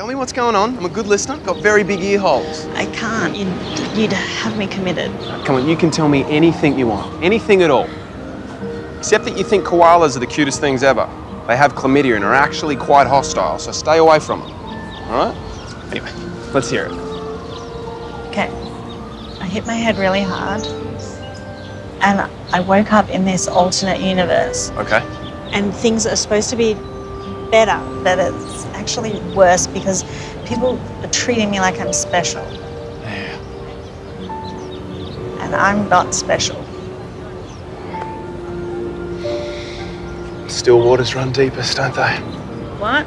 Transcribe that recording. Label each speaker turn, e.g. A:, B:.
A: Tell me what's going on. I'm a good listener. Got very big ear holes.
B: I can't. You'd, you'd have me committed.
A: Come on, you can tell me anything you want. Anything at all. Except that you think koalas are the cutest things ever. They have chlamydia and are actually quite hostile, so stay away from them. All right? Anyway, let's hear it.
B: Okay. I hit my head really hard. And I woke up in this alternate universe.
A: Okay.
B: And things are supposed to be better, but it's actually worse because people are treating me like I'm special.
A: Yeah.
B: And I'm not special.
A: Still waters run deepest, don't they?
B: What?